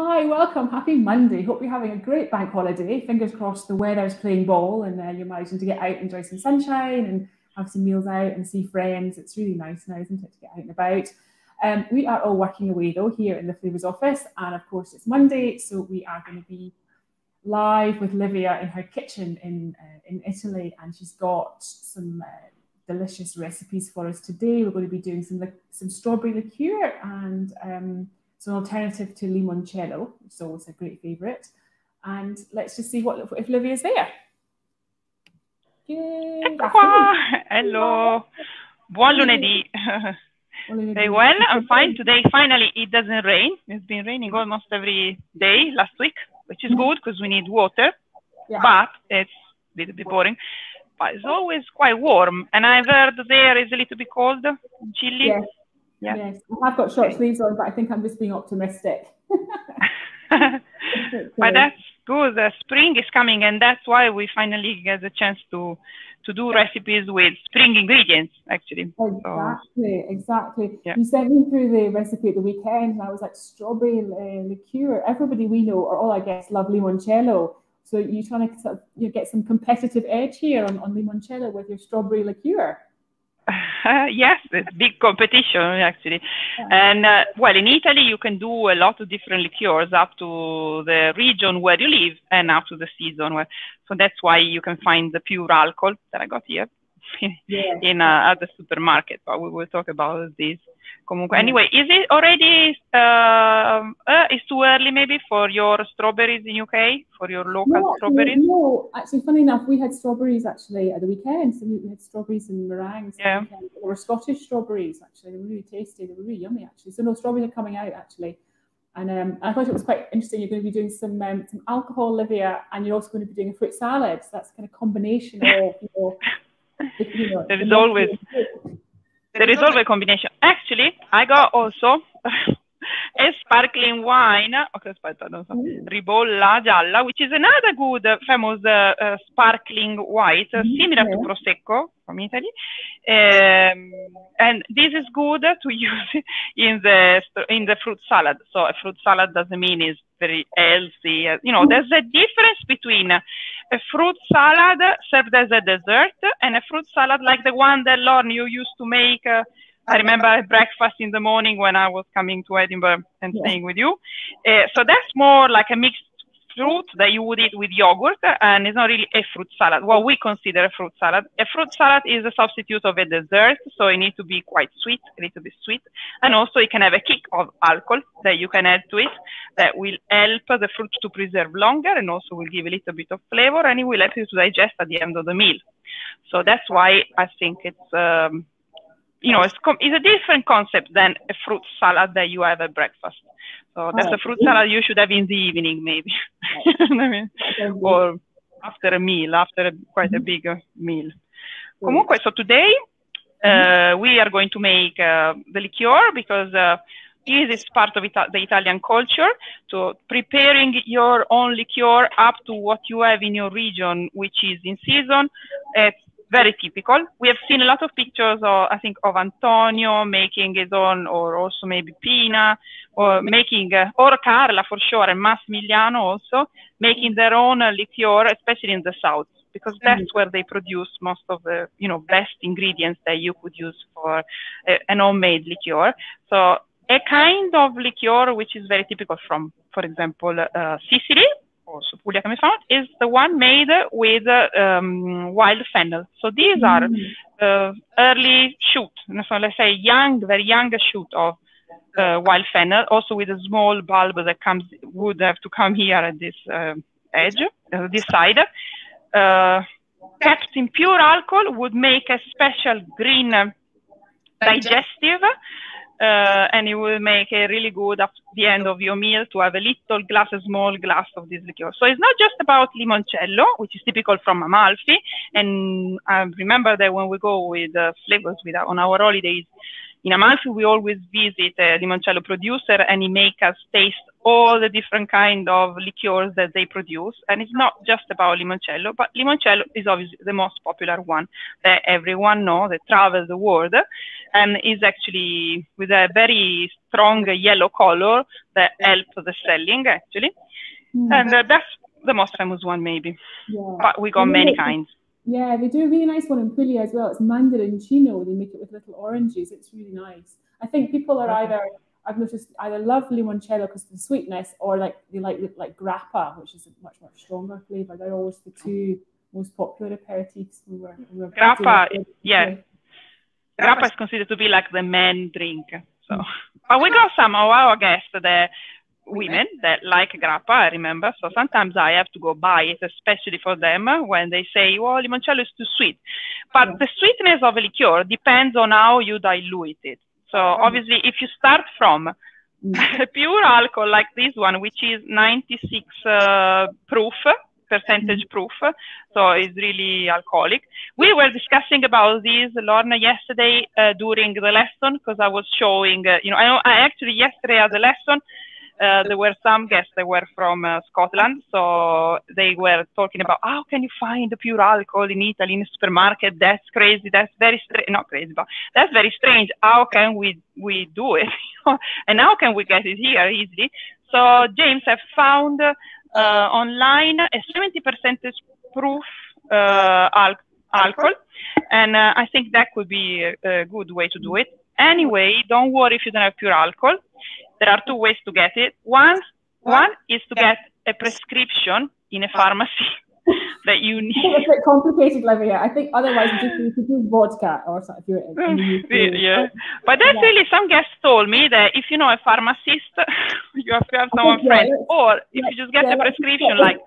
Hi, welcome. Happy Monday. Hope you're having a great bank holiday. Fingers crossed the weather's playing ball and uh, you're managing to get out and enjoy some sunshine and have some meals out and see friends. It's really nice now, isn't it, to get out and about. Um, we are all working away though here in the Flavours office, and of course it's Monday, so we are going to be live with Livia in her kitchen in uh, in Italy, and she's got some uh, delicious recipes for us today. We're going to be doing some some strawberry liqueur and um, some alternative to limoncello, which is always a great favourite. And let's just see what if Livia's there. Good Hello. Buon lunedì. Very well. I'm fine. Today, finally, it doesn't rain. It's been raining almost every day last week, which is good because we need water. Yeah. But it's a little bit boring. But it's always quite warm. And I've heard there is a little bit cold, chilly. Yes. Yeah. Yes. I've got short okay. sleeves on, but I think I'm just being optimistic. but that's good. The spring is coming, and that's why we finally get the chance to to do recipes with spring ingredients. Actually, exactly, so, exactly. Yeah. You sent me through the recipe at the weekend, and I was like, strawberry uh, liqueur. Everybody we know, or all I guess, love limoncello. So you're trying to sort of, you get some competitive edge here on, on limoncello with your strawberry liqueur. yes, it's big competition actually. And uh, well, in Italy, you can do a lot of different liqueurs up to the region where you live and up to the season. Where, so that's why you can find the pure alcohol that I got here yeah. in uh, at the supermarket. But we will talk about this Comunque, anyway, is it already, uh, uh, it's too early maybe for your strawberries in UK, for your local no, strawberries? No, actually, funny enough, we had strawberries actually at the weekend. So we had strawberries and meringues. Yeah. They were Scottish strawberries actually. They were really tasty. They were really yummy actually. So no, strawberries are coming out actually. And um, I thought it was quite interesting. You're going to be doing some um, some alcohol, Livia, and you're also going to be doing a fruit salad. So that's kind of combination of, you know, you know there is always there is always a combination. Actually, I got also a sparkling wine, okay, aspetta, non so, Ribolla Gialla, which is another good, uh, famous uh, uh, sparkling white, uh, similar to Prosecco from Italy. Um, and this is good to use in the in the fruit salad. So a fruit salad doesn't mean it's very healthy. Uh, you know, there's a difference between a fruit salad served as a dessert and a fruit salad like the one that Lorna you used to make I remember breakfast in the morning when I was coming to Edinburgh and yeah. staying with you. Uh, so that's more like a mixed fruit that you would eat with yogurt, and it's not really a fruit salad. What we consider a fruit salad. A fruit salad is a substitute of a dessert, so it needs to be quite sweet, a little bit sweet, and also it can have a kick of alcohol that you can add to it that will help the fruit to preserve longer and also will give a little bit of flavor, and it will help you to digest at the end of the meal. So that's why I think it's. Um, you know, it's, it's a different concept than a fruit salad that you have at breakfast. So that's a fruit salad you should have in the evening, maybe, or after a meal, after a, quite a big meal. Comunque, so today uh, we are going to make uh, the liqueur because uh, this is part of Ita the Italian culture. So preparing your own liqueur up to what you have in your region, which is in season, it's very typical. We have seen a lot of pictures of, I think, of Antonio making his own, or also maybe Pina, or making, uh, or Carla for sure, and Massimiliano also, making their own uh, liqueur, especially in the south, because that's mm-hmm. where they produce most of the, you know, best ingredients that you could use for a, an homemade liqueur. So a kind of liqueur which is very typical from, for example, uh, Sicily, also Puglia come found, is the one made with um, wild fennel. So these are uh, early shoot, so let's say young, very young shoot of uh, wild fennel, also with a small bulb that comes would have to come here at this uh, edge, uh, this side. Uh, kept in pure alcohol would make a special green digestive uh, and it will make a really good at the end of your meal to have a little glass, a small glass of this liqueur. So it's not just about limoncello, which is typical from Amalfi. And I remember that when we go with uh, Flavours with, on our holidays in Amalfi, we always visit a limoncello producer and he make us taste all the different kind of liqueurs that they produce. And it's not just about limoncello, but limoncello is obviously the most popular one that everyone knows, that travels the world, and is actually with a very strong yellow color that helps the selling, actually. Mm. And uh, that's the most famous one, maybe. Yeah. But we got many kinds. Yeah, they do a really nice one in Puglia as well. It's mandaroncino. They make it with little oranges. It's really nice. I think people are either I've noticed either love limoncello because of the sweetness, or like they like like grappa, which is a much much stronger flavor. They're always the two most popular aperitifs. We were, we were grappa, yeah. Grappa is considered to be like the men drink. So, mm. but we got some of our guests that women that like grappa, I remember. So sometimes I have to go buy it, especially for them when they say, well, limoncello is too sweet. But yeah. the sweetness of a liqueur depends on how you dilute it. So obviously, if you start from mm. pure alcohol like this one, which is 96 uh, proof, percentage mm. proof, so it's really alcoholic. We were discussing about this, Lorna, yesterday uh, during the lesson because I was showing, uh, you know, I, I actually yesterday at the lesson uh, there were some guests that were from uh, Scotland, so they were talking about how can you find the pure alcohol in Italy in a supermarket? That's crazy. That's very strange. Not crazy, but that's very strange. How can we we do it? and how can we get it here easily? So James have found uh, online a 70 percentage proof uh, al alcohol, and uh, I think that could be a, a good way to do it. Anyway, don't worry if you don't have pure alcohol there are two ways to get it. One, one is to get a prescription in a pharmacy that you need. It's a bit complicated, Livia. I think otherwise you just need to do vodka or something. yeah, but that's yeah. really some guests told me that if you know a pharmacist, you have to have someone friend, or if you just get yeah, a prescription like.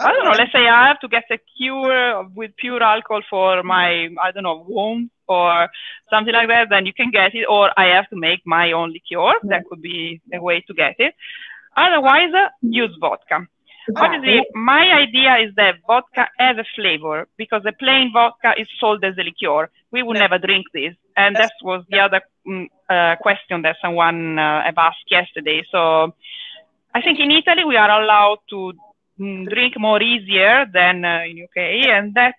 I don't know. Let's say I have to get a cure with pure alcohol for my, I don't know, wound or something like that, then you can get it. Or I have to make my own liqueur. That could be a way to get it. Otherwise, uh, use vodka. Obviously, my idea is that vodka has a flavor because the plain vodka is sold as a liqueur. We would never drink this. And that was the other um, uh, question that someone uh, asked yesterday. So I think in Italy, we are allowed to mm, drink more easier than uh, in UK. And that's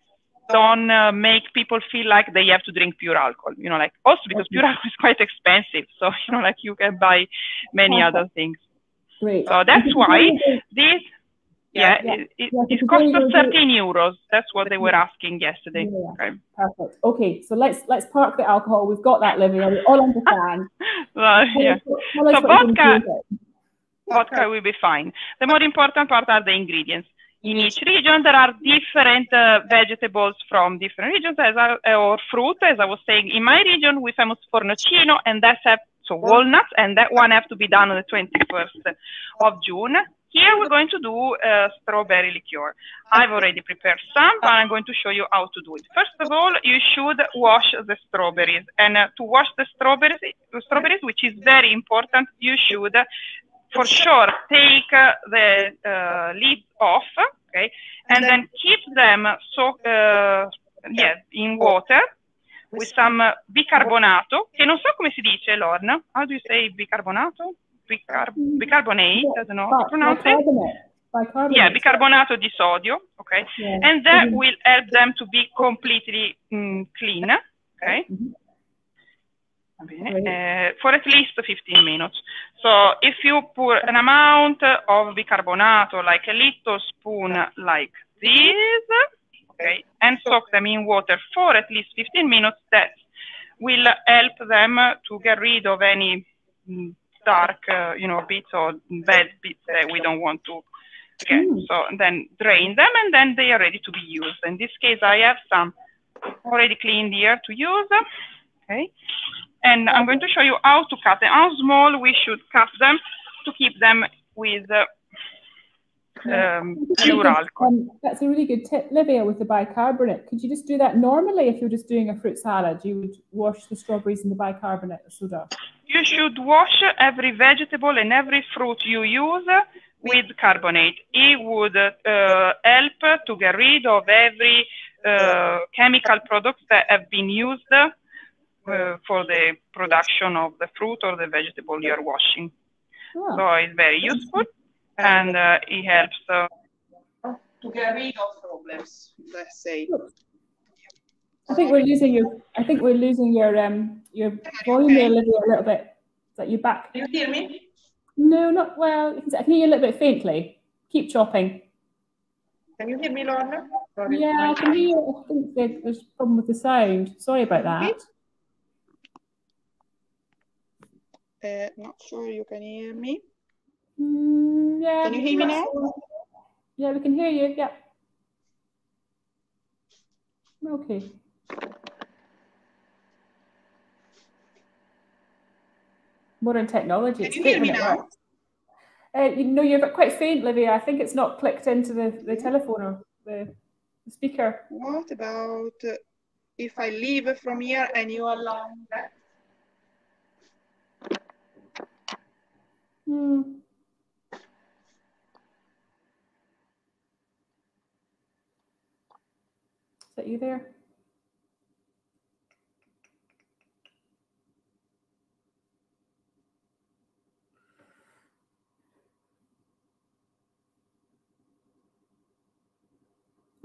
don't uh, make people feel like they have to drink pure alcohol. You know, like also because pure alcohol is quite expensive. So you know, like you can buy many other things. Great. So that's why this. Yeah, yeah, it, it, yeah, it costs 13 euros. That's what they were asking yesterday. Yeah, okay. Perfect. Okay, so let's let's park the alcohol. We've got that, Livia. We all understand. well, yeah. so vodka, vodka will be fine. The more important part are the ingredients in each region. There are different uh, vegetables from different regions as I, uh, or fruit. As I was saying, in my region, we're famous for nocino, and that's have, so walnuts, and that one have to be done on the 21st of June. Here we're going to do uh, strawberry liqueur. I've already prepared some, but I'm going to show you how to do it. First of all, you should wash the strawberries. And uh, to wash the strawberries, strawberries, which is very important, you should for sure take the uh, lids off, okay, and then keep them so uh, yeah, in water with some bicarbonato, che non so come si dice, Lorna. How do you say bicarbonato? Bicar bicarbonate, I don't know how to pronounce it. Bicarbonate. Yeah, bicarbonato di sodio, okay, yeah. and that mm -hmm. will help them to be completely mm, clean, okay. Mm -hmm. Uh, for at least 15 minutes. So if you put an amount of bicarbonato, like a little spoon like this, okay, and soak them in water for at least 15 minutes, that will help them to get rid of any mm, dark, uh, you know, bits or bad bits that we don't want to get. Mm. So then drain them and then they are ready to be used. In this case, I have some already cleaned here to use. Okay. And I'm going to show you how to cut them, how small we should cut them to keep them with uh, um, pure alcohol. Um, that's a really good tip, Livia, with the bicarbonate. Could you just do that normally if you're just doing a fruit salad? You would wash the strawberries in the bicarbonate soda. You should wash every vegetable and every fruit you use with carbonate. It would uh, help to get rid of every uh, chemical products that have been used uh, for the production of the fruit or the vegetable you're washing. Oh. So it's very useful and uh, it helps uh, to get rid of problems, let's say. I think we're losing your. I think we're losing your um your volume okay. a little, a little bit. Is that you back? Can you hear me? No, not well. I can hear you a little bit faintly. Keep chopping. Can you hear me, Lorna? Sorry. Yeah, I can hear you. I think there's a problem with the sound. Sorry about that. Uh, not sure you can hear me. Mm, yeah. Can you hear me now? Yeah, we can hear you. Yeah. Okay. Modern technology. Can you hear me now? Uh, you know, you're quite faint, Livia. I think it's not clicked into the, the telephone or the, the speaker. What about uh, if I leave from here and you allow that? Hmm. Is that you there?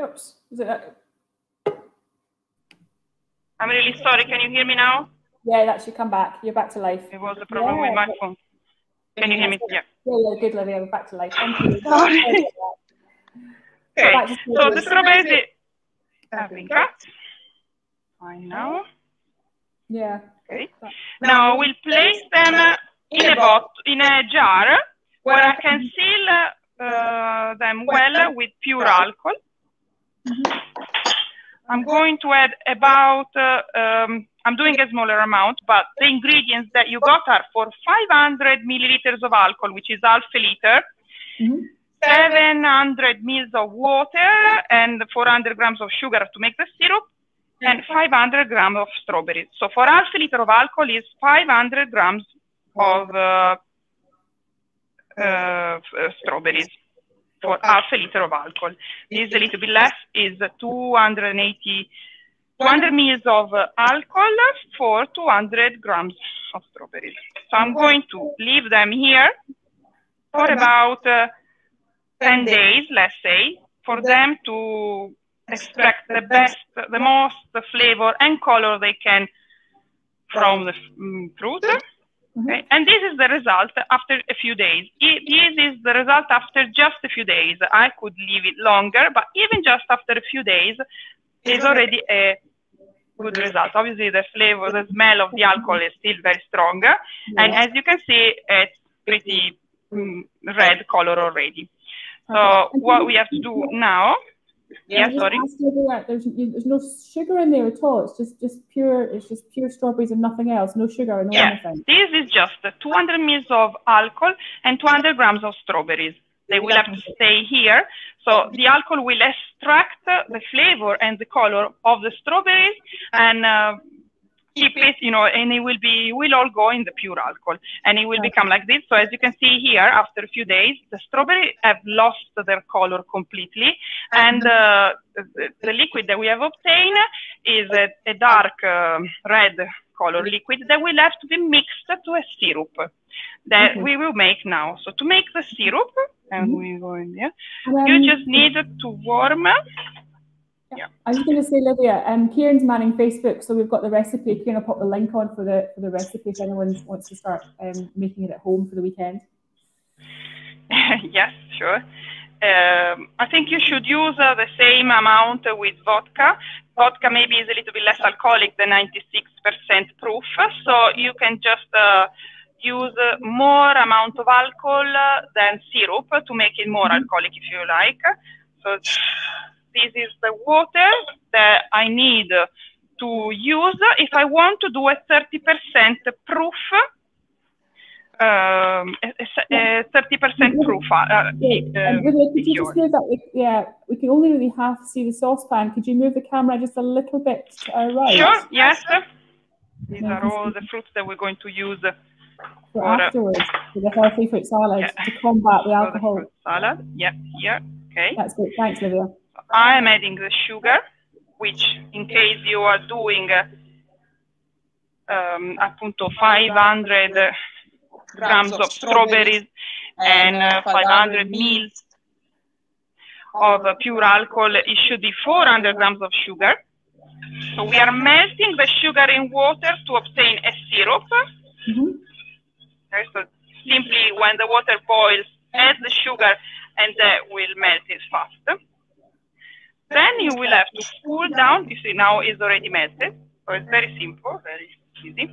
Oops. Is it? I'm really sorry. Can you hear me now? Yeah, that should come back. You're back to life. It was a problem yeah. with my phone. Can you hear me? Yeah. Yeah, yeah good, Livia. We're back to life. Thank you. Sorry. okay. So the strawberries have been cut. I know. Yeah. Okay. Now we'll place them in a bot in a jar where I can seal uh, them well with pure alcohol. Mm -hmm. I'm going to add about, uh, um, I'm doing a smaller amount, but the ingredients that you got are for 500 milliliters of alcohol, which is half a liter, mm -hmm. 700 mils of water, and 400 grams of sugar to make the syrup, and 500 grams of strawberries. So for half a liter of alcohol is 500 grams of uh, uh, strawberries for half a liter of alcohol. This is a little bit less, is 280, 200 mils of alcohol for 200 grams of strawberries. So I'm going to leave them here for about uh, 10 days, let's say, for them to extract the best, the most flavor and color they can from the mm, fruit. Mm-hmm. Okay? And this is the result after a few days. This is the result after just a few days. I could leave it longer, but even just after a few days, it's already a good result. Obviously, the flavor, the smell of the alcohol is still very strong. And as you can see, it's pretty mm, red color already. So what we have to do now yeah, sorry. There's, there's no sugar in there at all. It's just just pure. It's just pure strawberries and nothing else. No sugar, no yeah. anything. This is just 200 mils of alcohol and 200 grams of strawberries. They will have to stay here. So the alcohol will extract the flavor and the color of the strawberries and uh, keep it, you know, and it will be, will all go in the pure alcohol and it will become like this. So as you can see here, after a few days, the strawberry have lost their color completely. And uh, the, the, liquid that we have obtained is a, a dark uh, red color liquid that will have to be mixed to a syrup that okay. we will make now. So to make the syrup, and mm-hmm. we go in there, you just need to warm yeah. I was going to say, Livia, um, Kieran's manning Facebook, so we've got the recipe. Kieran will put the link on for the for the recipe if anyone wants to start um, making it at home for the weekend. yes, sure. Um, I think you should use uh, the same amount with vodka. Vodka maybe is a little bit less alcoholic than 96% proof, so you can just uh, use more amount of alcohol than syrup to make it more mm-hmm. alcoholic if you like. So this is the water that I need to use if I want to do a 30% proof um, a, 30% proof. Uh, uh, yeah, could you just move that? We, yeah, we can only really half see the saucepan. Could you move the camera just a little bit uh, right? Sure, yes. These yeah, are all the fruits that we're going to use for, for uh, afterwards, for the healthy fruit salad yeah. to combat the alcohol. The salad, yeah, yeah, okay. That's good. Thanks, Livia. I am adding the sugar, which in case you are doing um, appunto 500 grams of strawberries and uh, 500 mils of uh, pure alcohol, it should be 400 grams of sugar. So we are melting the sugar in water to obtain a syrup. Mm-hmm. Okay, so simply when the water boils, add the sugar and that will melt it fast. Then you will have to cool down. You see now it's already melted. So it's very simple, very easy.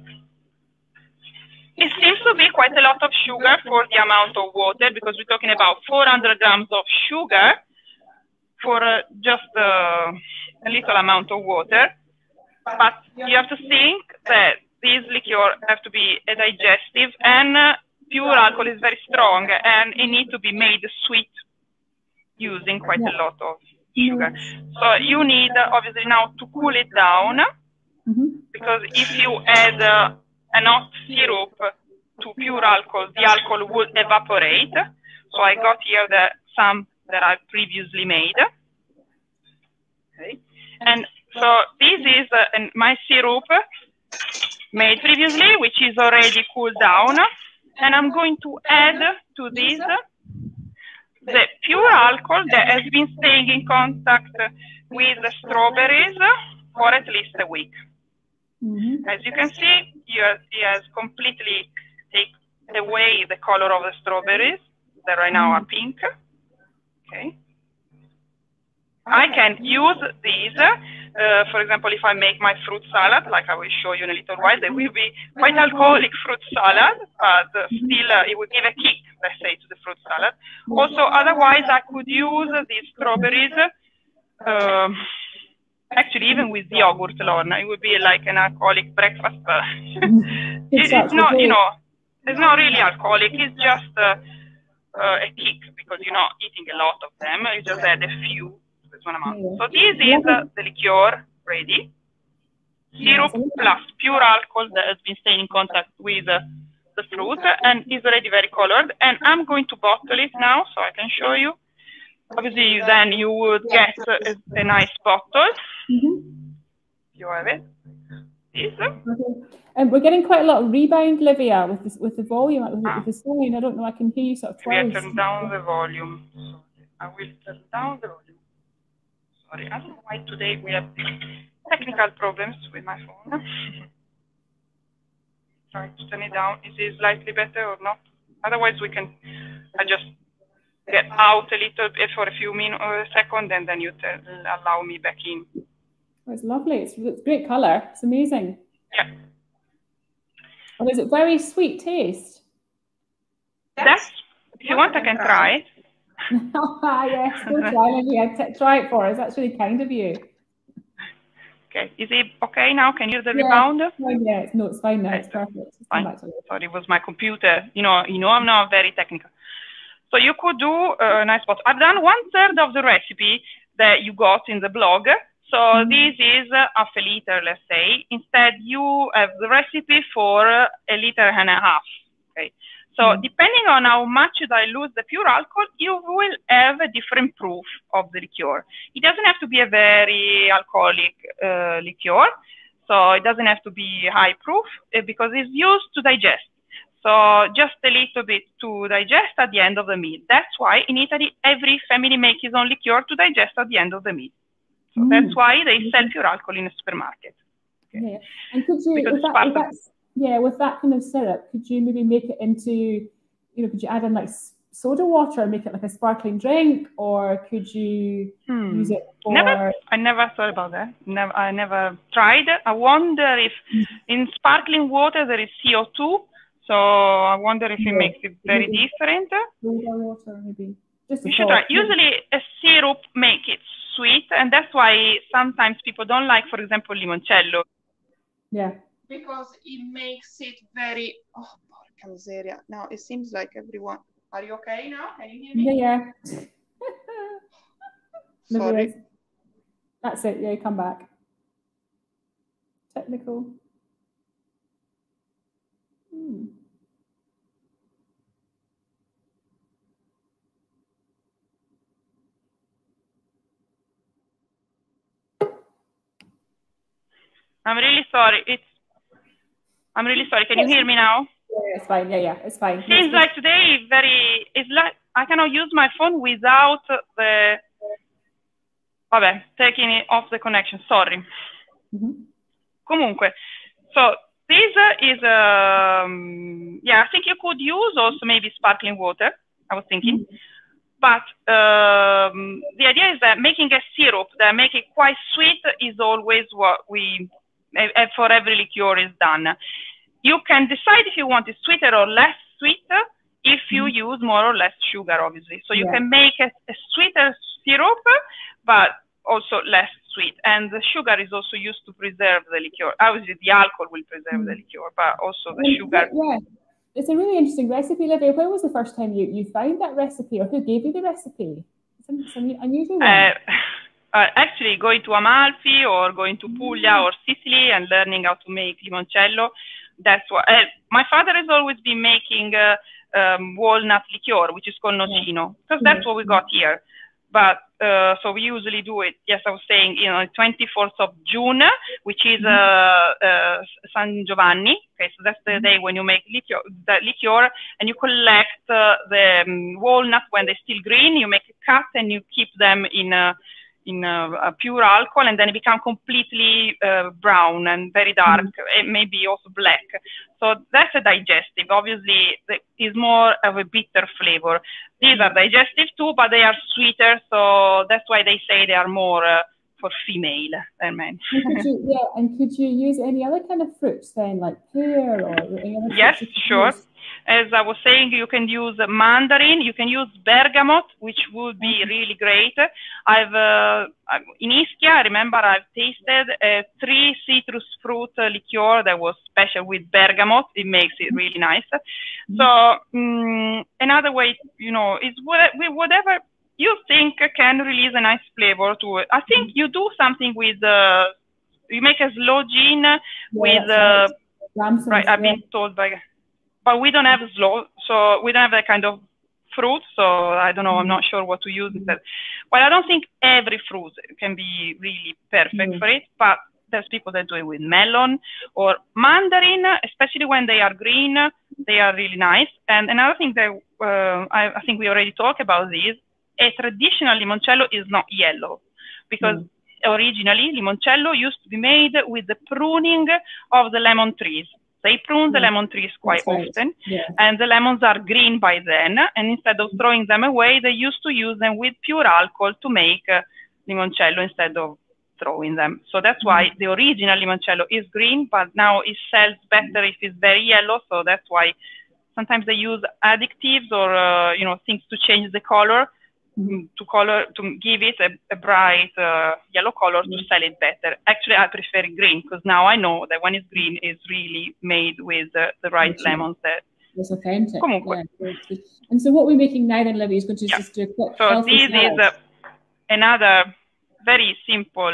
It seems to be quite a lot of sugar for the amount of water because we're talking about 400 grams of sugar for uh, just uh, a little amount of water. But you have to think that this liqueur have to be a digestive and uh, pure alcohol is very strong and it needs to be made sweet using quite a lot of sugar. So you need uh, obviously now to cool it down Mm-hmm. because if you add uh, a hot syrup to pure alcohol, the alcohol would evaporate. So I got here the some that I previously made. Okay. And so this is uh, an- my syrup made previously, which is already cooled down. And I'm going to add to this the pure alcohol that has been staying in contact with the strawberries for at least a week. Mm-hmm. As you can see, he has, he has completely taken away the color of the strawberries that right now are pink. Okay. I can use these, uh, for example, if I make my fruit salad, like I will show you in a little while, there will be quite alcoholic fruit salad, but uh, still uh, it will give a kick, let's say, to the fruit salad. Also, otherwise, I could use these strawberries um, actually even with the yogurt Lorna, it would be like an alcoholic breakfast but it, it's not you know it's not really alcoholic it's just uh, uh, a kick because you're not eating a lot of them you just add a few this one amount Yeah. so this is uh, the liqueur ready syrup plus pure alcohol that has been staying in contact with uh, the fruit and is already very colored and I'm going to bottle it now so I can show you obviously then you would get a, a nice bottle Mm-hmm. you have it. This. Okay. Um, we're getting quite a lot of rebound, Livia, with this, with the volume, with, Ah. with the sound. I don't know. I can hear you sort of Maybe I twice. turn down the volume. Sorry. I will turn down the volume. Sorry, I don't know why today we have technical problems with my phone. Try to turn it down. Is it slightly better or not? Otherwise, we can. I just get out a little bit for a few minutes uh, or a second, and then you tell, allow me back in. Oh, it's lovely. It's, it's great color. It's amazing. Yeah. And is it very sweet taste? That's. If you want, I can try it. Yes, go try, Livia. Try it for us. That's really kind of you. Okay. Is it okay now? Can you hear the Yeah. rebound? Fine, yeah, it's, no, it's fine now. It's perfect. It's Fine. it. Sorry, it was my computer. You know, you know, I'm not very technical. So you could do uh, a nice spot. I've done one third of the recipe that you got in the blog. So Mhm. this is uh, half a liter, let's say. Instead, you have the recipe for uh, a liter and a half. Okay. So Mhm. depending on how much you dilute the pure alcohol, you will have a different proof of the liqueur. It doesn't have to be a very alcoholic uh, liqueur. So it doesn't have to be high proof uh, because it's used to digest. So just a little bit to digest at the end of the meal. That's why in Italy, every family makes his own liqueur to digest at the end of the meal. So Mm. that's why they sell pure alcohol in a supermarket. Yeah. And could you, Because that, part with of- that, yeah, with that kind of syrup, could you maybe make it into, you know, could you add in like soda water and make it like a sparkling drink, or could you Hmm. use it for? Never. I never thought about that. Never, I never tried. I wonder if Mm. in sparkling water there is CO2. So I wonder if it Yeah. makes it very Maybe. different. soda water, maybe. Just You should try. Usually a syrup makes it sweet, and that's why sometimes people don't like, for example, limoncello. Yeah. Because it makes it very. Oh, porca miseria. Now it seems like everyone. Are you okay now? Can you hear me? Yeah, yeah. Sorry. That's it. Yeah, come back. Technical. Hmm. I'm really sorry. It's. I'm really sorry. Can you hear me now? Yeah, it's fine. Yeah, yeah, it's fine. Seems like today very. It's like I cannot use my phone without the. Vabbè, taking it off the connection. Sorry. Mm-hmm. Comunque, so this is um, yeah. I think you could use also maybe sparkling water. I was thinking. Mm-hmm. But um, the idea is that making a syrup that make it quite sweet is always what we, for every liqueur is done. You can decide if you want it sweeter or less sweet if you Mm-hmm. use more or less sugar, obviously. So you Yeah. can make a, a sweeter syrup, but also less sweet. And the sugar is also used to preserve the liqueur. Obviously, the alcohol will preserve the liqueur, but also the sugar. Yeah, it's a really interesting recipe, Livia. When was the first time you, you found that recipe, or who gave you the recipe? It's an unusual one. Uh, uh, actually, going to Amalfi or going to Puglia or Sicily and learning how to make limoncello. That's what uh, my father has always been making uh, um, walnut liqueur, which is called nocino, because that's what we got here. But uh, so we usually do it. Yes, I was saying, you know, 24th of June, which is uh, uh, San Giovanni. Okay, so that's the day when you make liqueur, the liqueur, and you collect uh, the um, walnut when they're still green. You make a cut and you keep them in a in a pure alcohol, and then it become completely uh, brown and very dark, and maybe also black. So that's a digestive. Obviously, the- is more of a bitter flavor. These are digestive too, but they are sweeter, so that's why they say they are more uh, for female than men. And you, yeah, and could you use any other kind of fruits then, like pear or any other Yes, sure. use? As I was saying, you can use mandarin, you can use bergamot, which would be really great. I've uh, in Ischia, I remember I've tasted a three citrus fruit liqueur that was special with bergamot. It makes it really nice. So mm another way, you know, is whatever you think can release a nice flavor to it. I think you do something with uh, you make a sloe gin with uh, right. I've been told by, but we don't have sloe, so we don't have that kind of fruit. So I don't know. I'm not sure what to use instead. Well, I don't think every fruit can be really perfect Mm. for it, but there's people that do it with melon or mandarin, especially when they are green. They are really nice. And another thing that uh, I, I think we already talked about this, a traditional limoncello is not yellow because originally limoncello used to be made with the pruning of the lemon trees. They prune the lemon trees quite right. often, Yeah. and the lemons are green by then. And instead of throwing them away, they used to use them with pure alcohol to make uh, limoncello instead of throwing them. So that's why the original limoncello is green, but now it sells better if it's very yellow. So that's why sometimes they use additives or uh, you know things to change the color to color to give it a, a bright uh, yellow color to sell it better. Actually, I prefer green because now I know that when it's green, it's really made with uh, the right lemons. That It's authentic. Comunque. Yeah. And so what we're making now then, Libby, is going to Yeah. just do a quick so this is uh, another very simple.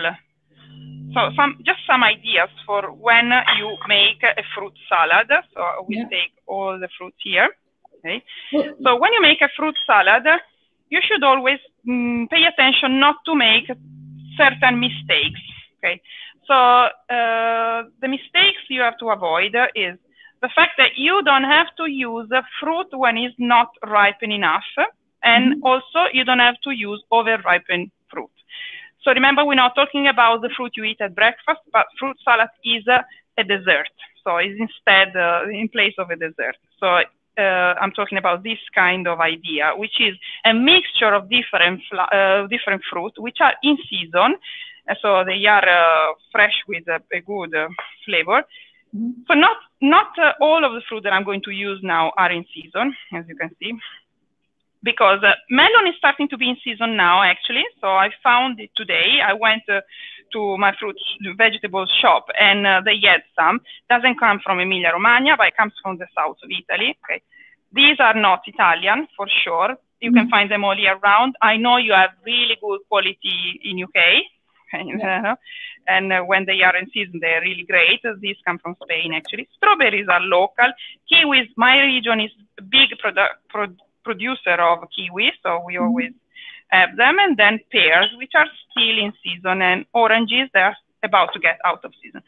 So some just some ideas for when you make a fruit salad. So we'll Yeah. take all the fruits here. Okay. Well, So when you make a fruit salad, you should always mm, pay attention not to make certain mistakes. Okay. So uh, the mistakes you have to avoid is the fact that you don't have to use fruit when it's not ripen enough, and also you don't have to use over-ripened fruit. So remember, we're not talking about the fruit you eat at breakfast, but fruit salad is a, a dessert. So it's instead uh, in place of a dessert. So uh, I'm talking about this kind of idea, which is a mixture of different uh, different fruit, which are in season, uh, so they are uh, fresh with a, a good uh, flavor. Mhm. So not not uh, all of the fruit that I'm going to use now are in season, as you can see, because uh, melon is starting to be in season now, actually. So I found it today. I went uh, to my fruit vegetable shop and uh, they had some. Doesn't come from Emilia Romagna, but it comes from the south of Italy. Okay, these are not Italian for sure. You can find them all year round. I know you have really good quality in UK. Yeah. and uh, when they are in season, they are really great. These come from Spain, actually. Strawberries are local. Kiwis, my region is a big produ- pro- producer of kiwis, so we always have them. And then pears, which are still in season, and oranges, they're about to get out of season.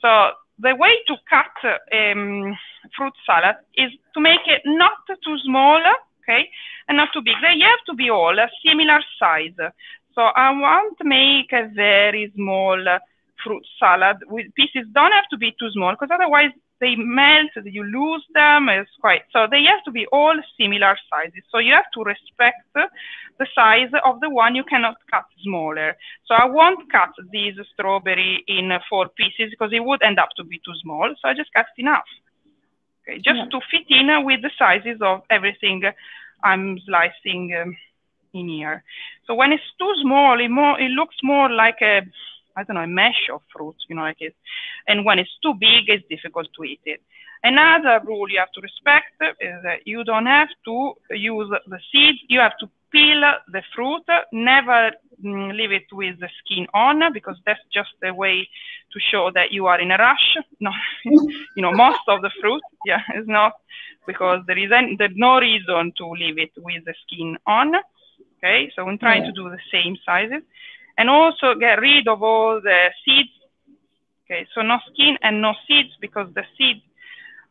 So the way to cut um, fruit salad is to make it not too small, okay, and not too big. They have to be all a similar size. So I want to make a very small fruit salad with pieces. Don't have to be too small because otherwise they melt, you lose them. It's quite so they have to be all similar sizes. So you have to respect the size of the one you cannot cut smaller. So I won't cut this strawberry in four pieces because it would end up to be too small. So I just cut enough. Okay, just yeah. to fit in with the sizes of everything I'm slicing um, in here. So when it's too small, it more it looks more like a I don't know, a mesh of fruit, you know, like it. And when it's too big, it's difficult to eat it. Another rule you have to respect is that you don't have to use the seeds. You have to peel the fruit. Never mm, leave it with the skin on because that's just a way to show that you are in a rush. No, you know, most of the fruit, yeah, is not because there is any, there's no reason to leave it with the skin on. Okay, so I'm trying yeah. to do the same sizes and also get rid of all the seeds. Okay, so no skin and no seeds because the seeds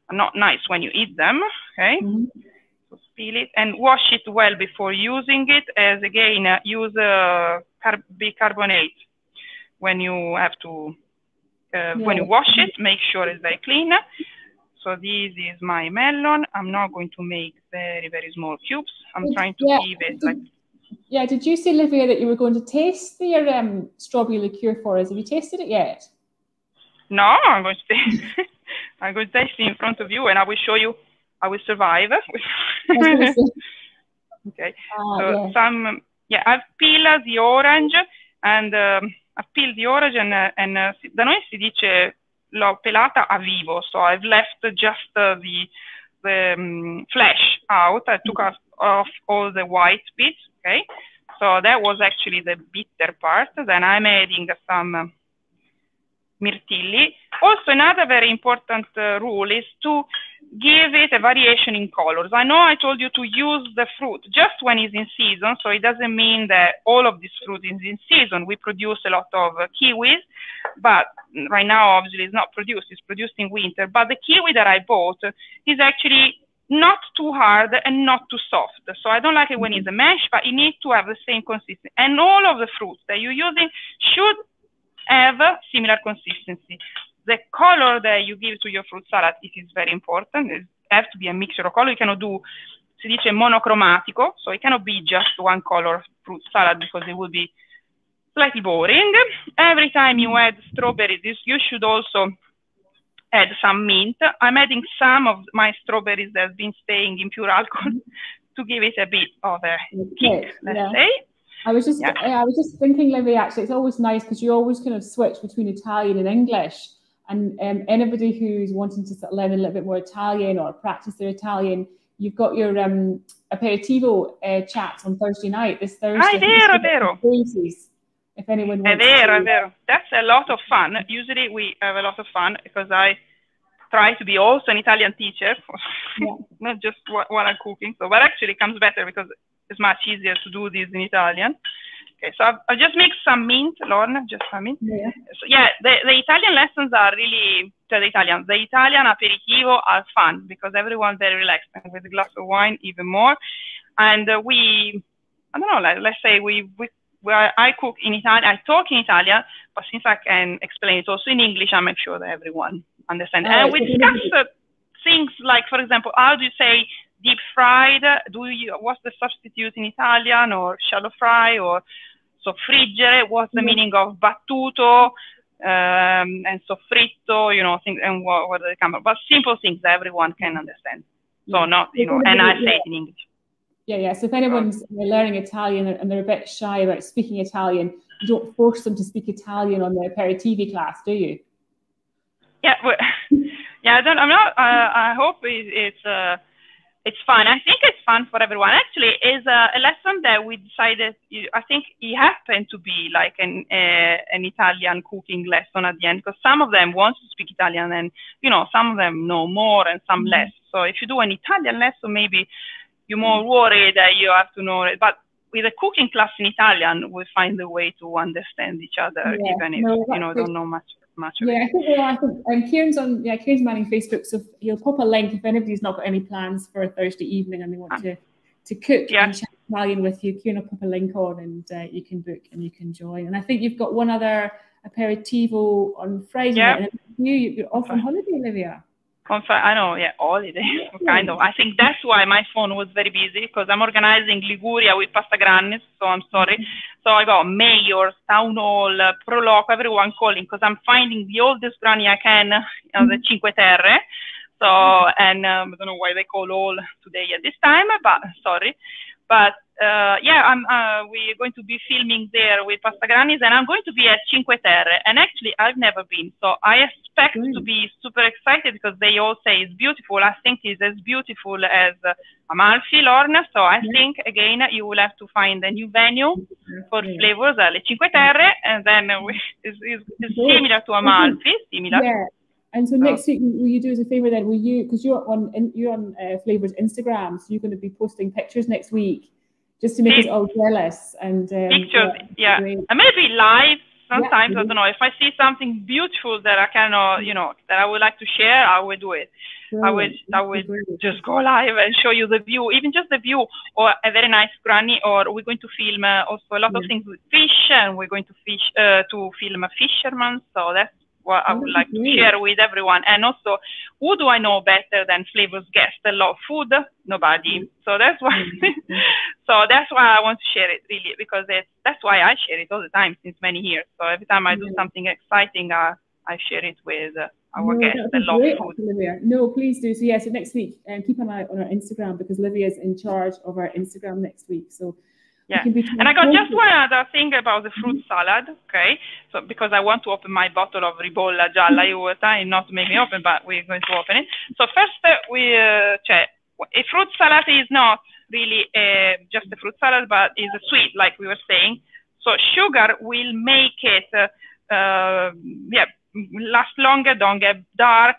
are not nice when you eat them. Okay, mm -hmm. so peel it and wash it well before using it. As again, uh, use uh, carb bicarbonate when you have to uh, yeah. when you wash it. Make sure it's very clean. So this is my melon. I'm not going to make very very small cubes. I'm trying to yeah. give it like yeah, did you say, Livia, that you were going to taste the um, strawberry liqueur for us? Have you tasted it yet? No, I'm going to taste. I'm going to taste it in front of you, and I will show you. I will survive. okay. Uh, so yeah. some, yeah, I've peeled the orange, and um, I've peeled the orange, and, uh, and uh, da noi si dice l'ho pelata a vivo, so I've left just uh, the the um, flesh out. I took off, off all the white bits okay? So that was actually the bitter part. Then I'm adding some mirtilli. Also, another very important uh, rule is to give it a variation in colors. I know I told you to use the fruit just when it's in season, so it doesn't mean that all of this fruit is in season. We produce a lot of uh, kiwis, but right now, obviously, it's not produced. It's produced in winter. But the kiwi that I bought is actually not too hard and not too soft. So I don't like it when it's a mash, but it needs to have the same consistency. And all of the fruits that you're using should have a similar consistency. The color that you give to your fruit salad, it is very important. It has to be a mixture of color. You cannot do, si dice monocromatico, so it cannot be just one color fruit salad because it would be slightly boring. Every time you add strawberries, you should also add some mint. I'm adding some of my strawberries that have been staying in pure alcohol to give it a bit of a kick, let's yeah. say. I was just, yeah. I was just thinking, Livy. Actually, it's always nice because you always kind of switch between Italian and English. And um, anybody who's wanting to learn a little bit more Italian or practice their Italian, you've got your um, aperitivo uh, chats on Thursday night. This Thursday. Ah, vero, vero. If anyone wants. È vero, è vero. That's a lot of fun. Usually we have a lot of fun because I try to be also an Italian teacher, yeah. not just while I'm cooking. So, but actually it comes better because it's much easier to do this in Italian. Okay, so I've, I've just mixed some mint, Lorna, just some mint. Yeah, so, yeah the, the Italian lessons are really, the Italian, the Italian aperitivo are fun because everyone's very relaxed and with a glass of wine even more. And uh, we, I don't know, let, let's say we, we where I cook in Italian, I talk in Italian, but since I can explain it also in English, I make sure that everyone understands. Uh, and we discuss uh, things like, for example, how do you say deep fried? Do you what's the substitute in Italian, or shallow fry, or soffriggere? What's the mm-hmm. meaning of battuto? Um, and soffritto, you know, things, and what, what they come, but simple things that everyone can understand. So not, you know, and I say it in English. Yeah, yeah. So if anyone's learning Italian and they're a bit shy about speaking Italian, you don't force them to speak Italian on the aperitivi class, do you? Yeah, well, yeah. I don't. I'm not. Uh, I hope it, it's uh, it's fun. I think it's fun for everyone. Actually, is a, a lesson that we decided. I think it happened to be like an uh, an Italian cooking lesson at the end because some of them want to speak Italian and you know some of them know more and some mm-hmm. less. So if you do an Italian lesson, maybe you're more worried that you have to know it. But with a cooking class in Italian, we find a way to understand each other, yeah, even if no, you know don't know much much. Yeah, I think, well, I think um, Kieran's on. Yeah, Kieran's manning Facebook, so he'll pop a link if anybody's not got any plans for a Thursday evening and they want ah. to to cook yeah. and chat Italian with you. Kieran will pop a link on, and uh, you can book and you can join. And I think you've got one other aperitivo on Friday. Yeah. You, you're off on holiday, Olivia. I know, yeah, holiday, kind of. I think that's why my phone was very busy because I'm organizing Liguria with Pasta Grannies, so I'm sorry. So I got mayors, town hall, Proloco, everyone calling because I'm finding the oldest granny I can, you know, the mm-hmm. Cinque Terre. So, and um, I don't know why they call all today at this time, but sorry. But uh, yeah, I'm, uh, we're going to be filming there with Pasta Grannies, and I'm going to be at Cinque Terre. And actually, I've never been, so I expect mm. to be super excited because they all say it's beautiful. I think it's as beautiful as uh, Amalfi, Lorna. So I mm. think again you will have to find a new venue for mm. Flavours at Le Cinque Terre, and then we, it's, it's, it's similar to Amalfi, similar. Yeah. And so next week, will you do us a favor then? Will you, because you're on you're on uh, Flavours Instagram, so you're going to be posting pictures next week just to make us all jealous and um, pictures. Yeah, yeah. and maybe live sometimes. Yeah, I don't know if I see something beautiful that I cannot, you know, that I would like to share, I will do it. I would, I would just go live and show you the view, even just the view, or a very nice granny. Or we're going to film uh, also a lot yeah. of things with fish, and we're going to fish uh, to film a fisherman. So that's what I would like to share with everyone. And also, who do I know better than Flavours guest? A lot of food, nobody. So that's why. Mm-hmm. so that's why I want to share it really because it's, that's why I share it all the time since many years. So every time I do mm-hmm. something exciting, uh, I share it with. Uh, our no, guests a lot food. Olivia. No, please do. So yeah, so next week, um, keep an eye on our Instagram because Olivia's in charge of our Instagram next week. So yeah. And I got just one other thing about the fruit salad, okay? So because I want to open my bottle of ribolla gialla, you were trying not to make me open, but we're going to open it. So first uh, we uh, cioè, a fruit salad is not really uh, just a fruit salad, but is a sweet, like we were saying. So sugar will make it, uh, uh, yeah, last longer, don't get dark.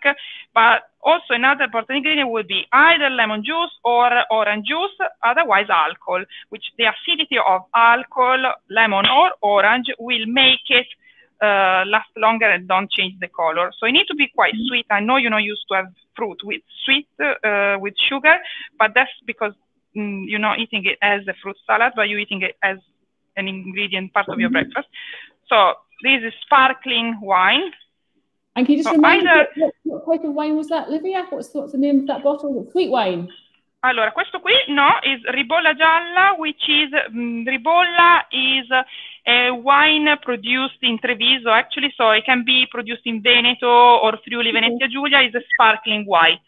But also another important ingredient would be either lemon juice or orange juice, otherwise alcohol, which the acidity of alcohol, lemon or orange will make it uh, last longer and don't change the color. So it needs to be quite sweet. I know you're not used to have fruit with sweet, uh, with sugar, but that's because mm, you're not eating it as a fruit salad, but you're eating it as an ingredient part of your breakfast. So this is sparkling wine. And can you just remind either... me what, what, type of wine was that, Livia? What's, what's the name of that bottle? Sweet wine. Allora, questo qui no, is Ribolla Gialla, which is um, Ribolla is a wine produced in Treviso, actually, so it can be produced in Veneto or Friuli Venezia Giulia. is a sparkling white.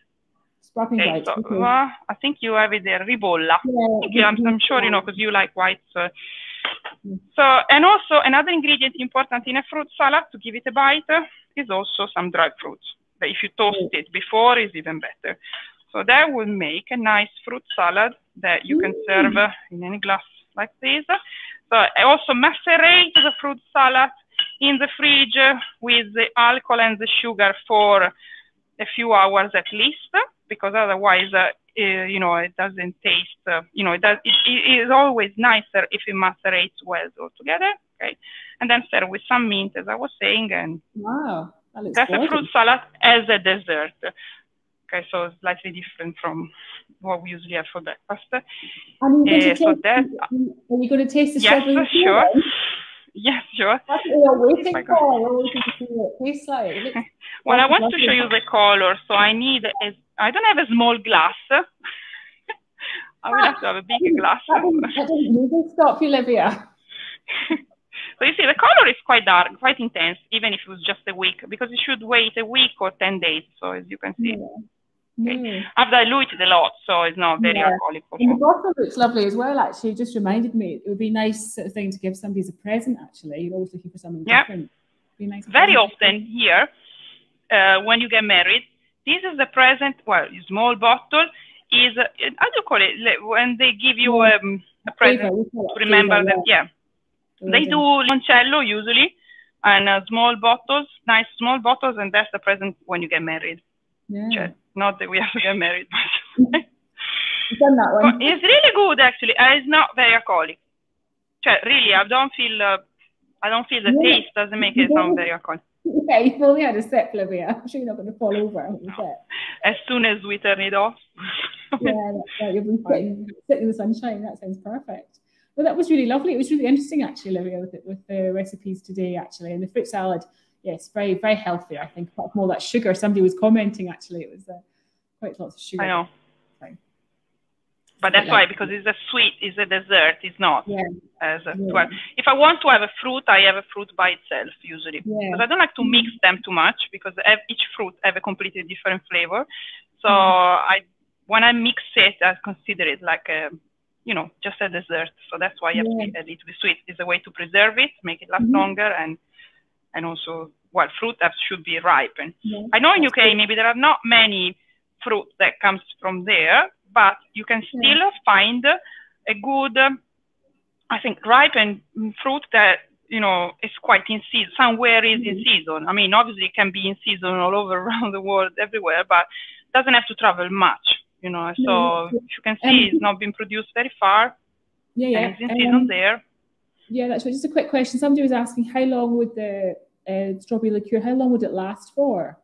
Sparkling okay, white. So, okay. uh, I think you have it there, Ribolla. Yeah, I'm, I'm, sure you know because you like white. So. So, and also another ingredient important in a fruit salad to give it a bite is also some dried fruits. But if you toast it before, is even better. So that will make a nice fruit salad that you can serve mm. in any glass like this. So I also macerate the fruit salad in the fridge with the alcohol and the sugar for a few hours at least, because otherwise, uh, uh, you know, it doesn't taste, uh, you know, it, does, it, it is always nicer if it macerates well altogether. Okay. And then serve with some mint, as I was saying. And wow, that that's gorgeous. a fruit salad as a dessert. Okay, so slightly different from what we usually have for breakfast. And uh, so that, are you going to taste the yes, strawberry? Sure. Yes, sure. That's waiting oh for. We're waiting to see it tastes like. well, I want to show you the color, so I need a, I don't have a small glass. I will have to have a big glass. That didn't, stop you, Livia. So you see, the color is quite dark, quite intense, even if it was just a week, because you should wait a week or 10 days. So as you can see, yeah. Okay. Yeah. I've diluted a lot, so it's not very yeah. alcoholic. and the bottle looks lovely as well, actually. It just reminded me it would be a nice sort of thing to give somebody as a present, actually. You're always looking for something yeah. different. Be nice very often here, uh, when you get married, this is the present, well, small bottle is, uh, how do you call it? When they give you um, a present to remember that, yeah. They do limoncello usually, and uh, small bottles, nice small bottles, and that's the present when you get married. Yeah. Not that we have to get married, but. It's really good actually. Uh, it's not very alcoholic. Really, I don't feel. Uh, I don't feel the yeah. taste doesn't make it sound very alcoholic. yeah, you've only had a sip, Olivia. I'm sure you're not going to fall over. No. As soon as we turn it off. yeah, right. You've been sitting, sitting in the sunshine. That sounds perfect. Well, that was really lovely. It was really interesting, actually, Olivia, with, with the recipes today, actually. And the fruit salad, yes, very, very healthy, I think. Apart from all that sugar, somebody was commenting, actually, it was uh, quite lots of sugar. I know. But that's why, because it's a sweet, it's a dessert, it's not. Yeah. As a, yeah. if I want to have a fruit, I have a fruit by itself usually. Yeah. Because I don't like to mix them too much because each fruit have a completely different flavor. So mm. I, when I mix it, I consider it like a, you know, just a dessert. So that's why you have yeah. to be a little bit sweet. It's a way to preserve it, make it last mm-hmm. longer, and and also, well, fruit that should be ripened. Yeah. I know in UK maybe there are not many fruit that comes from there, but you can still yeah. find a good, I think, ripened fruit that you know is quite in season. Somewhere is mm-hmm. in season. I mean, obviously it can be in season all over around the world, everywhere, but doesn't have to travel much. You know, so you can see um, it's not been produced very far. Yeah, yeah. it's in um, season there. Yeah, that's right. Just a quick question. Somebody was asking how long would the uh, strawberry liqueur, how long would it last for?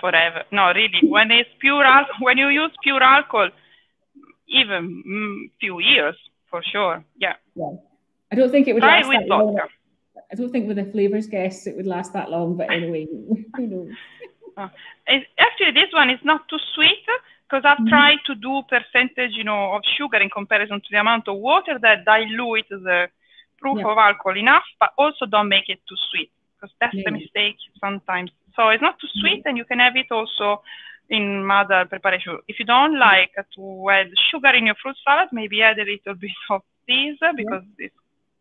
forever. No, really. When it's pure alcohol, when you use pure alcohol, even mm, few years for sure. Yeah. Yeah. I don't think it would Try last with that vodka. long. I don't think with the Flavours guests it would last that long. But anyway, who knows? Uh, actually, this one is not too sweet because I've mm-hmm. tried to do percentage, you know, of sugar in comparison to the amount of water that dilute the proof yeah. of alcohol enough, but also don't make it too sweet because that's yeah. the mistake sometimes so it's not too sweet, and you can have it also in other preparation. If you don't like to add sugar in your fruit salad, maybe add a little bit of this because it's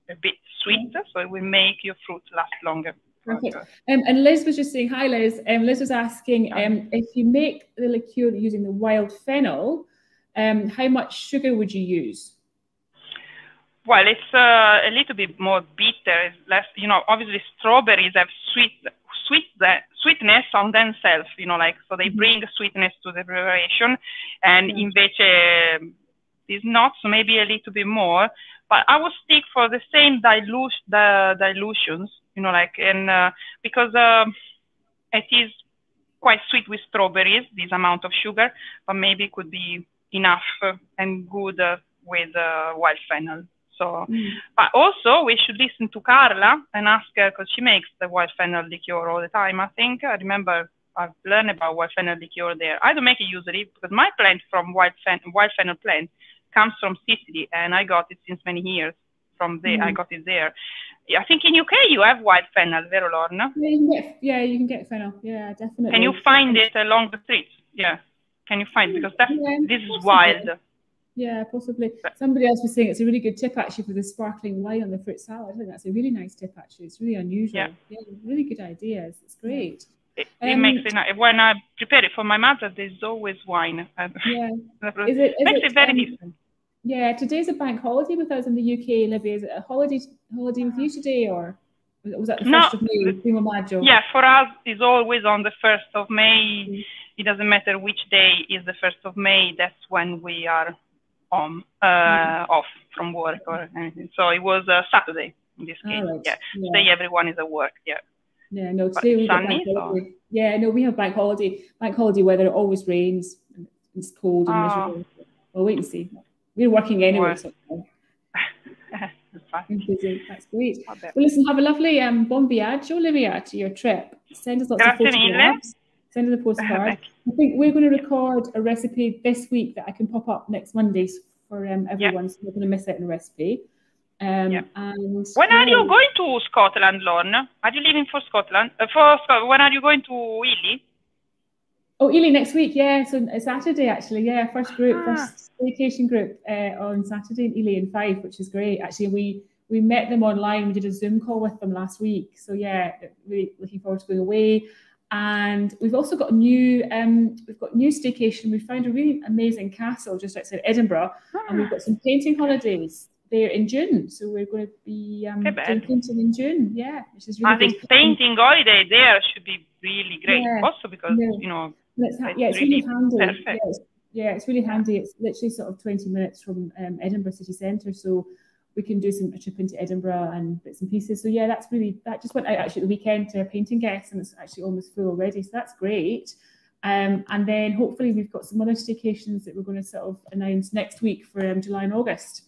a bit sweet, so it will make your fruit last longer. Perfect. Um, and Liz was just saying, hi Liz. Um, Liz was asking um, if you make the liqueur using the wild fennel, um, how much sugar would you use? Well, it's uh, a little bit more bitter. It's less, you know, obviously strawberries have sweet sweet sweetness on themselves, you know, like so they mm-hmm. bring sweetness to the preparation, and mm-hmm. invece is not, so maybe a little bit more. But I would stick for the same dilute the dilutions, you know, like and uh, because uh, it is quite sweet with strawberries, this amount of sugar, but maybe it could be enough and good uh, with uh, wild fennel. So, mm. but also we should listen to Carla and ask her because she makes the white fennel liqueur all the time. I think I remember I've learned about white fennel liqueur there. I don't make it usually because my plant from white fen- wild fennel plant comes from Sicily and I got it since many years from there. Mm. I got it there. I think in UK you have white fennel, vero Lorna? Yeah, you can get, yeah, you can get fennel. Yeah, definitely. Can you find it along the streets? Yeah. Can you find because that yeah, this is wild. Yeah, possibly. Somebody else was saying it's a really good tip actually for the sparkling wine on the fruit salad. I think that's a really nice tip actually. It's really unusual. Yeah, yeah really good ideas. It's great. It, it um, makes it nice when I prepare it for my mother. There's always wine. Yeah, is it, is makes it, it very um, different. Yeah, today's a bank holiday with us in the UK, Olivia. Is it a holiday holiday with you today, or was that the no, first of May? Maggio? Yeah, for us it's always on the first of May. Mm-hmm. It doesn't matter which day is the first of May. That's when we are on uh, mm-hmm. off from work or anything. So it was a Saturday in this case. Right. Yeah. yeah. Today everyone is at work. Yeah. Yeah, no, today we sunny, so. Yeah, no, we have bank holiday. Bank holiday weather. It always rains. It's cold and oh. miserable. We'll wait and see. We're working anyway. So. That's great. Well, listen, have a lovely um, bon viaggio, Olivia, to your trip. Send us lots Grazie of photographs. Send us a postcard. I think we're going to record a recipe this week that I can pop up next Monday for um, everyone, yeah. so we're going to miss out on a recipe. Um, yeah. and, when are you going to Scotland, Lorna? Are you leaving for Scotland? Uh, for Scotland, when are you going to Elie? Oh, Elie next week, yeah. So Saturday, actually, yeah. First group, ah. first vacation group uh, on Saturday in Elie in Fife, which is great. Actually, we we met them online. We did a Zoom call with them last week. So yeah, really looking forward to going away. And we've also got a new um, we've got new staycation. We found a really amazing castle just outside Edinburgh, ah. and we've got some painting holidays there in June. So we're going to be um, doing painting in June. Yeah, which is really. I think painting holiday there should be really great, yeah. also because yeah. you know. It's ha- yeah, it's really, really handy. Yeah it's, yeah, it's really handy. It's literally sort of 20 minutes from um, Edinburgh city centre. So we can do some a trip into Edinburgh and bits and pieces. So yeah, that's really that just went out actually the weekend to a painting guest and it's actually almost full already. So that's great. Um, and then hopefully we've got some other staycations that we're going to sort of announce next week for um, July and August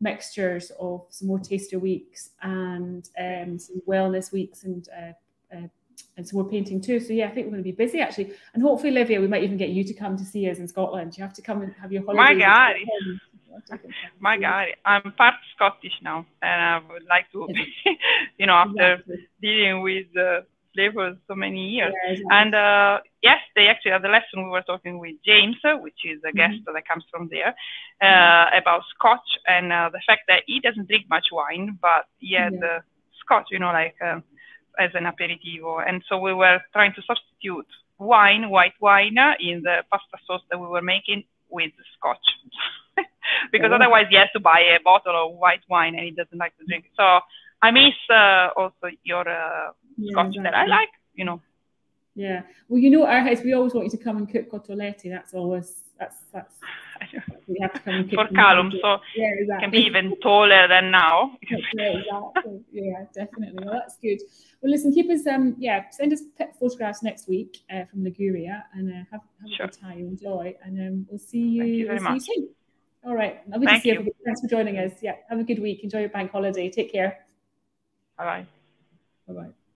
mixtures of some more taster weeks and um, some wellness weeks and uh, uh, and some more painting too. So yeah, I think we're going to be busy actually, and hopefully, Livia, we might even get you to come to see us in Scotland. You have to come and have your holiday. My God. My God, I'm part Scottish now, and I would like to, you know, after exactly. dealing with uh, for so many years. Yeah, exactly. And uh, yesterday, actually, at the lesson, we were talking with James, which is a guest mm-hmm. that comes from there, uh, mm-hmm. about Scotch and uh, the fact that he doesn't drink much wine, but he had yeah. Scotch, you know, like uh, as an aperitivo. And so we were trying to substitute wine, white wine, in the pasta sauce that we were making with Scotch. because oh. otherwise he has to buy a bottle of white wine and he doesn't like to drink. So I miss uh, also your uh, yeah, scotch exactly. that I like, you know. Yeah. Well, you know, our house, we always want you to come and cook cotolette. That's always, that's, that's, we have to come and cook. For Callum, so yeah, exactly. can be even taller than now. yeah, exactly. Yeah, definitely. Well, that's good. Well, listen, keep us, um, yeah, send us photographs next week uh, from Liguria and uh, have, have sure. a good time, enjoy, and um, we'll see you, Thank you we'll see much. you soon. All right. Lovely Thank to see you. you. Thanks for joining us. Yeah. Have a good week. Enjoy your bank holiday. Take care. Bye bye. Bye bye.